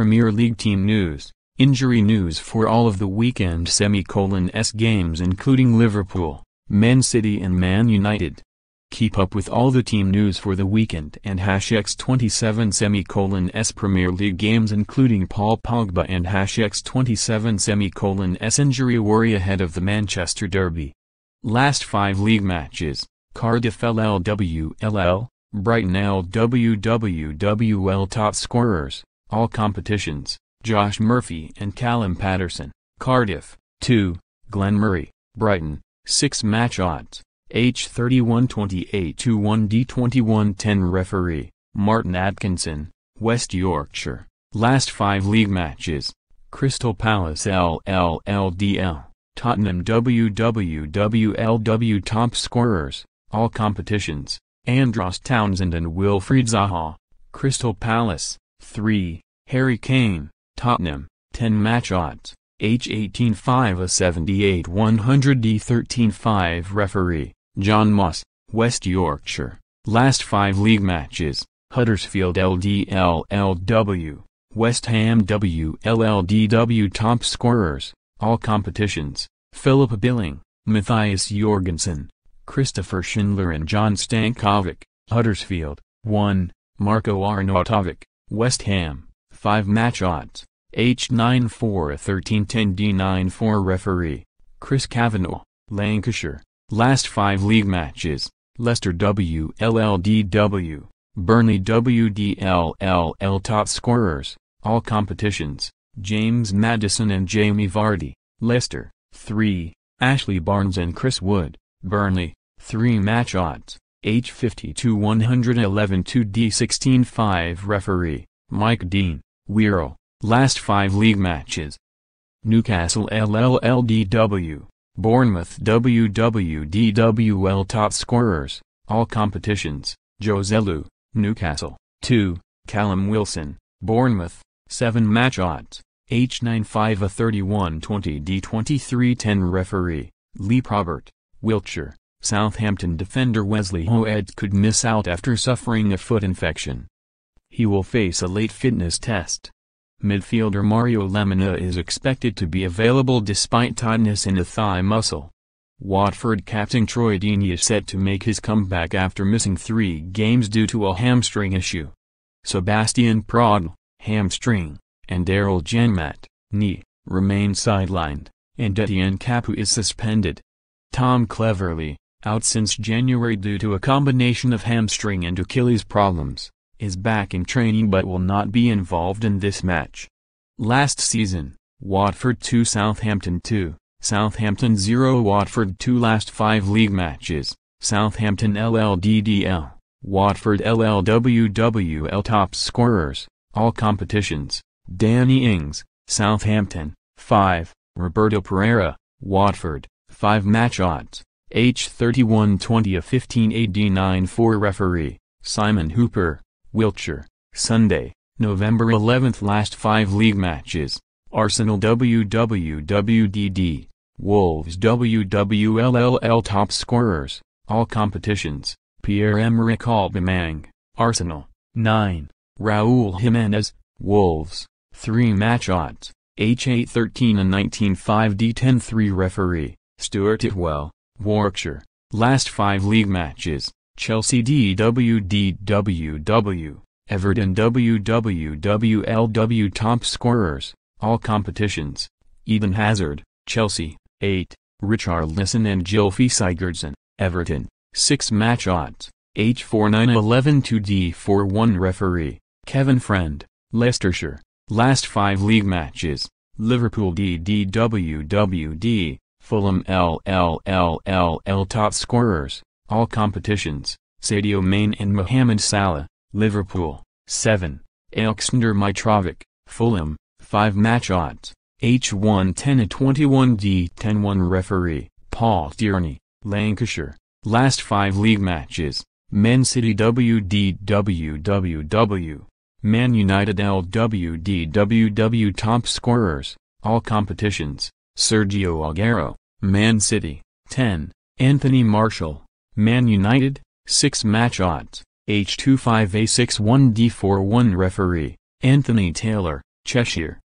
Premier League team news, injury news for all of the weekend semicolon S games including Liverpool, Man City and Man United. Keep up with all the team news for the weekend and hash X27 semicolon S Premier League games including Paul Pogba and hash X27 semicolon S injury worry ahead of the Manchester Derby. Last five league matches, Cardiff LLWLL, Brighton LWWWL top scorers, all competitions, Josh Murphy and Callum Paterson, Cardiff, 2, Glenn Murray, Brighton, 6 match odds. H3128 to 1D2110 referee, Martin Atkinson, West Yorkshire, last five league matches, Crystal Palace LLLDL, Tottenham WWWLW top scorers, all competitions, Andros Townsend and Wilfried Zaha, Crystal Palace, 3, Harry Kane, Tottenham, 10 match odds, H18 5 a 78 100 D13 5 referee. Jon Moss, West Yorkshire, last five league matches, Huddersfield LDLLW, West Ham WLLDW top scorers, all competitions, Phillip Billing, Mathias Jorgensen, Christopher Schindler and Jon Stankovic, Huddersfield, 1, Marko Arnautovic, West Ham, 5 match odds, H94 1310 D94 referee, Chris Kavanagh, Lancashire, Last five league matches, Leicester WLLDW, Burnley WDLLL top scorers, all competitions, James Maddison and Jamie Vardy, Leicester, 3, Ashley Barnes and Chris Wood, Burnley, 3 match odds, H50 111 2D16 5 referee, Mike Dean, Wirral, last 5 league matches. Newcastle LLLDW, Bournemouth WWDWL top scorers, all competitions, Joselu, Newcastle, 2, Callum Wilson, Bournemouth, 7 match odds, H95 a 31-20 D23-10 referee, Lee Probert, Wiltshire, Southampton defender Wesley Hoedt could miss out after suffering a foot infection. He will face a late fitness test. Midfielder Mario Lemina is expected to be available despite tightness in the thigh muscle. Watford captain Troy Deeney is set to make his comeback after missing three games due to a hamstring issue. Sebastian Prödl, hamstring, and Daryl Janmaat, knee, remain sidelined, and Etienne Capoue is suspended. Tom Cleverley, out since January due to a combination of hamstring and Achilles problems is back in training but will not be involved in this match. Last season, Watford 2 Southampton 2, Southampton 0 Watford 2 Last 5 league matches, Southampton LLDDL, Watford LLWWL top scorers, all competitions, Danny Ings, Southampton, 5, Roberto Pereyra, Watford, 5 match odds, H31 20 a 15 AD 9 4 referee, Simon Hooper, Wiltshire, Sunday, November 11 Last 5 league matches, Arsenal WWWDD, Wolves WWLLL top scorers, all competitions, Pierre-Emerick Aubameyang, Arsenal, 9, Raul Jimenez, Wolves, 3 match odds, H8 13 and 19 5 D10 3 referee, Stuart Atwell, Warwickshire, last 5 league matches, Chelsea DWDWW, Everton WWWLW top scorers, all competitions, Eden Hazard, Chelsea, 8, Richarlison and Gylfi Sigurdsson, Everton, 6 match odds, H4911 2D41 referee, Kevin Friend, Leicestershire, last 5 league matches, Liverpool DDWWD, Fulham LLLLL top scorers, all competitions, Sadio Mane and Mohamed Salah, Liverpool, 7, Aleksandar Mitrovic, Fulham, 5 match odds, H1 10 21 D 10 1 referee, Paul Tierney, Lancashire, last 5 league matches, Man City WDWWW, Man United LWDWW top scorers, all competitions, Sergio Aguero, Man City, 10, Anthony Martial, Man United, 6 match odds, H25A61D41 referee, Anthony Taylor, Cheshire.